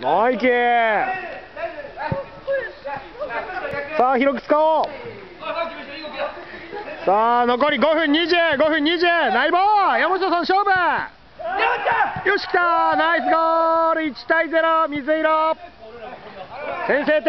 ナイキ。さあ広く使おう。さあ残り5分205分20ナイボー。山下さん勝負。よし来た。ナイスゴール。1対0水色。先制点。